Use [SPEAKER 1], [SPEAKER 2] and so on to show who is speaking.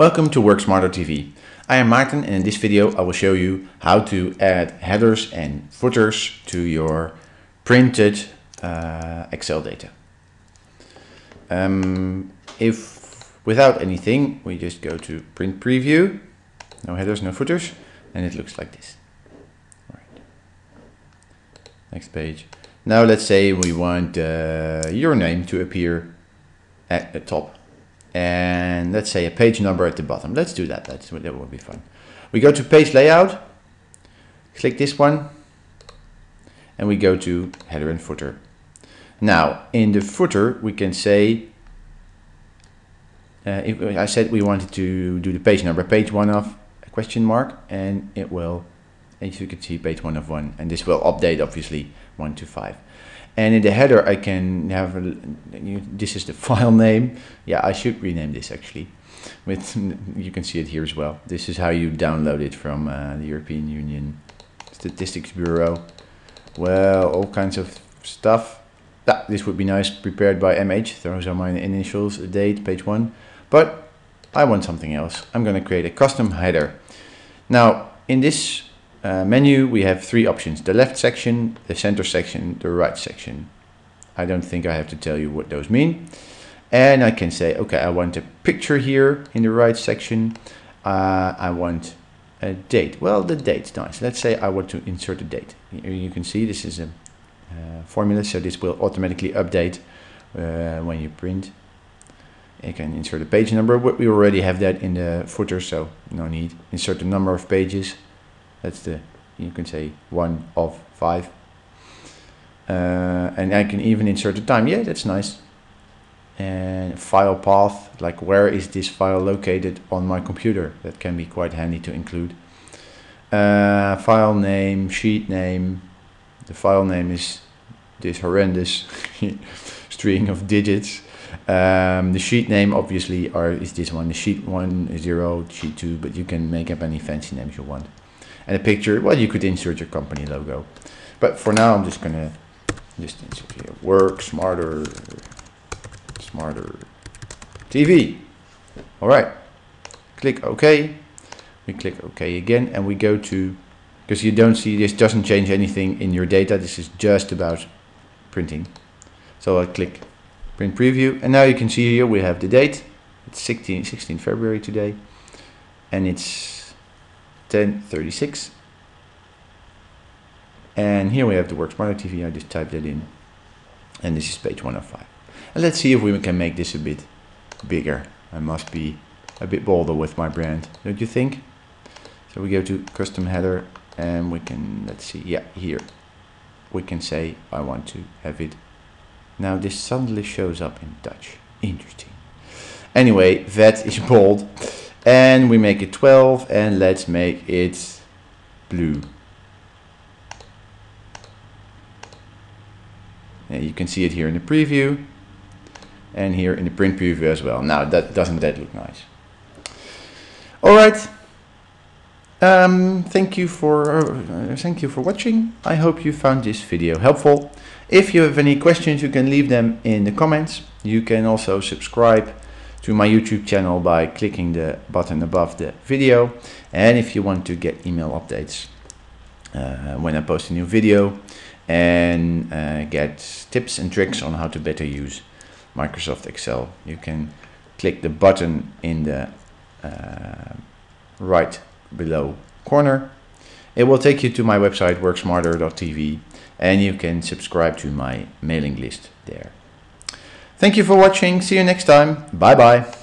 [SPEAKER 1] Welcome to Work Smarter TV. I am Maarten and in this video I will show you how to add headers and footers to your printed uh, Excel data. Um, if without anything we just go to print preview, no headers, no footers, and it looks like this. Next page. Now let's say we want uh, your name to appear at the top and let's say a page number at the bottom. Let's do that. That's that will be fun. We go to page layout, click this one, and we go to header and footer. Now in the footer we can say uh, if I said we wanted to do the page number, page one of a question mark, and it will, as you can see, page one of one, and this will update obviously one to five. And in the header, I can have, a, this is the file name. Yeah, I should rename this actually. With You can see it here as well. This is how you download it from uh, the European Union Statistics Bureau. Well, all kinds of stuff. This would be nice, prepared by MH. Those are my initials, date, page one. But I want something else. I'm going to create a custom header. Now, in this uh, menu, we have three options. The left section, the center section, the right section. I don't think I have to tell you what those mean. And I can say, okay, I want a picture here in the right section. Uh, I want a date. Well, the date's nice. Let's say I want to insert a date. You can see this is a uh, formula, so this will automatically update uh, when you print. You can insert a page number. but We already have that in the footer, so no need. Insert the number of pages. That's the, you can say one of five. Uh, and I can even insert the time. Yeah, that's nice. And file path, like where is this file located on my computer? That can be quite handy to include. Uh, file name, sheet name. The file name is this horrendous string of digits. Um, the sheet name obviously are is this one, the sheet one, zero, sheet two, but you can make up any fancy names you want and a picture, well, you could insert your company logo. But for now, I'm just gonna just insert here, work smarter, smarter TV. All right, click OK. We click OK again, and we go to, because you don't see, this doesn't change anything in your data. This is just about printing. So I click print preview, and now you can see here we have the date. It's 16, 16 February today, and it's 1036. And here we have the Work Smarter TV. I just typed that in. And this is page 105. And let's see if we can make this a bit bigger. I must be a bit bolder with my brand, don't you think? So we go to custom header and we can, let's see, yeah, here. We can say, I want to have it. Now this suddenly shows up in Dutch. Interesting. Anyway, that is bold and we make it 12 and let's make it blue. And you can see it here in the preview and here in the print preview as well. Now that doesn't that look nice? All right. Um, thank you for uh, thank you for watching. I hope you found this video helpful. If you have any questions you can leave them in the comments. You can also subscribe to my YouTube channel by clicking the button above the video. And if you want to get email updates uh, when I post a new video and uh, get tips and tricks on how to better use Microsoft Excel, you can click the button in the uh, right below corner. It will take you to my website worksmarter.tv and you can subscribe to my mailing list there. Thank you for watching. See you next time. Bye bye.